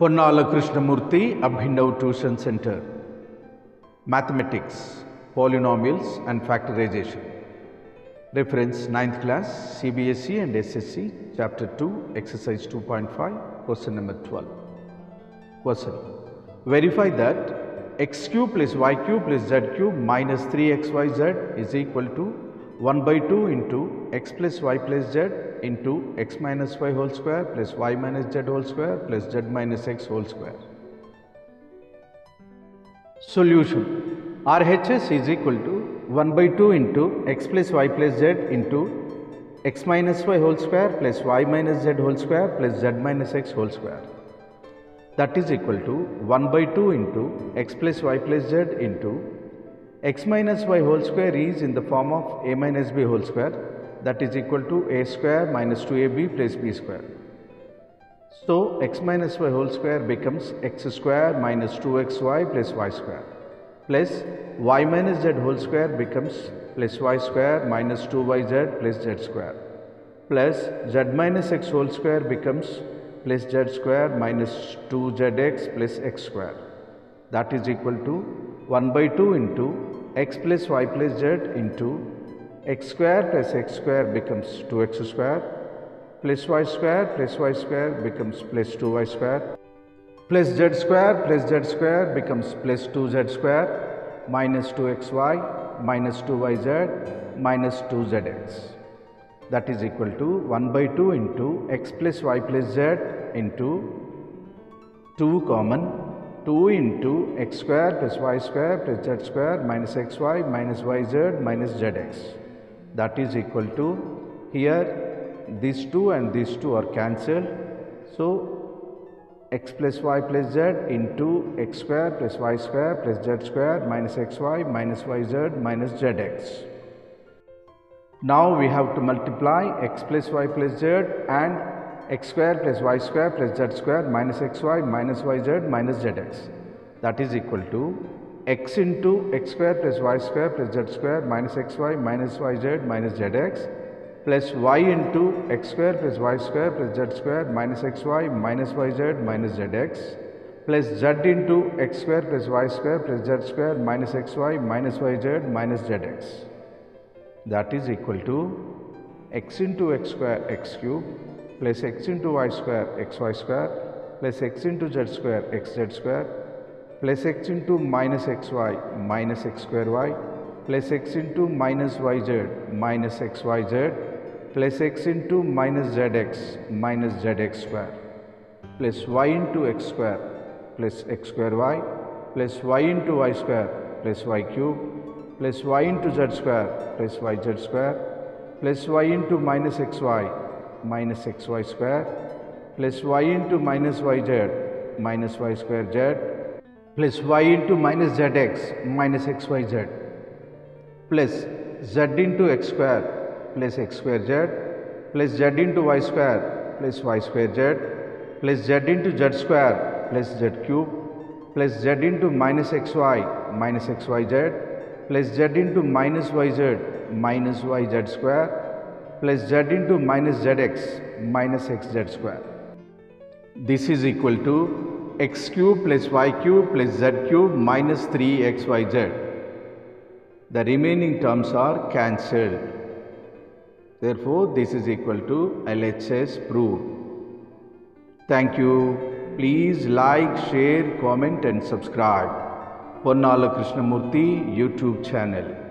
Ponnala Krishnamurthy, Abhinav Tuition Center. Mathematics, Polynomials and Factorization. Reference 9th class, CBSE and SSC, Chapter 2, Exercise 2.5, Question number 12. Question. Verify that x cube plus y cube plus z cube minus 3xyz is equal to 1 by 2 into x plus y plus z into x minus y whole square plus y minus z whole square plus z minus x whole square. Solution RHS is equal to 1 by 2 into x plus y plus z into x minus y whole square plus y minus z whole square plus z minus x whole square. That is equal to 1 by 2 into x plus y plus z into x minus y whole square is in the form of a minus b whole square. That is equal to a square minus 2ab plus b square. So, x minus y whole square becomes x square minus 2xy plus y square. Plus y minus z whole square becomes plus y square minus 2yz plus z square. Plus z minus x whole square becomes plus z square minus 2zx plus x square. That is equal to 1 by 2 into x plus y plus z into x square plus x square becomes 2x square plus y square plus y square becomes plus 2y square plus z square plus z square becomes plus 2z square minus 2xy minus 2yz minus 2zx that is equal to 1 by 2 into x plus y plus z into 2 common 2 into x square plus y square plus z square minus xy minus yz minus zx that is equal to here these two and these two are cancelled. So x plus y plus z into x square plus y square plus z square minus xy minus yz minus zx now we have to multiply x plus y plus z and x square plus y square plus z square minus xy minus yz minus zx that is equal to x into x square plus y square plus z square minus xy minus yz minus zx plus y into x square plus y square plus z square minus xy minus yz minus zx plus z into x square plus y square plus z square minus xy minus yz minus zx that is equal to x into x square x cube plus x into y square xy square plus x into z square xz square plus x into minus xy minus x square y plus x into minus yz minus xyz plus x into minus zx minus zx square plus y into x square plus x square y plus y into y square plus y cube plus y into z square plus yz square plus y into minus xy minus xy square plus y into minus yz minus y square z plus y into minus zx minus xyz plus z into x square plus x square z plus z into y square plus y square z plus z into z square plus z cube plus z into minus xy minus xyz plus z into minus yz minus yz square plus z into minus zx minus xz square. This is equal to x cube plus y cube plus z cube minus 3xyz. The remaining terms are cancelled. Therefore, this is equal to LHS proved. Thank you. Please like, share, comment and subscribe. Ponnala Krishnamurthy YouTube channel.